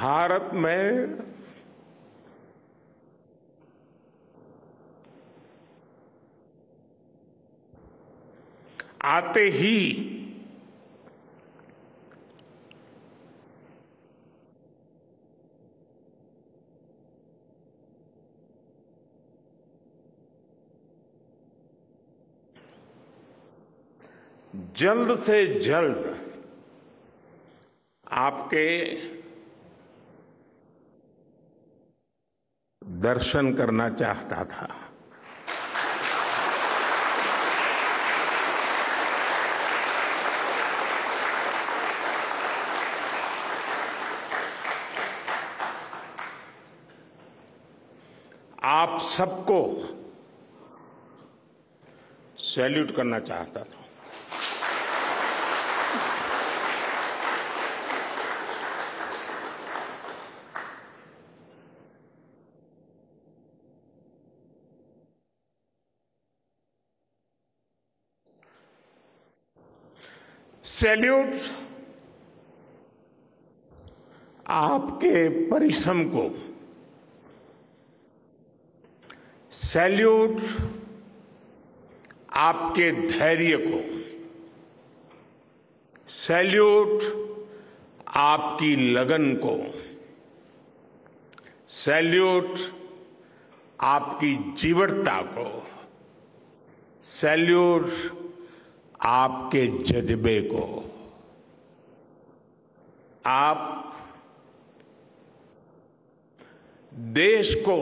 भारत में आते ही जल्द से जल्द आपके दर्शन करना चाहता था। आप सबको सैल्यूट करना चाहता था। सैल्यूट आपके परिश्रम को। सैल्यूट आपके धैर्य को। सैल्यूट आपकी लगन को। सैल्यूट आपकी जीवटता को। सैल्यूट आपके जज्बे को। आप देश को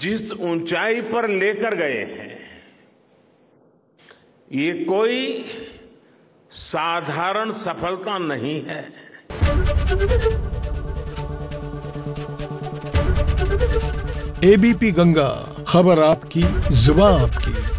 जिस ऊंचाई पर लेकर गए हैं, ये कोई साधारण सफलता नहीं है। एबीपी गंगा। खबर आपकी जुबा आपकी।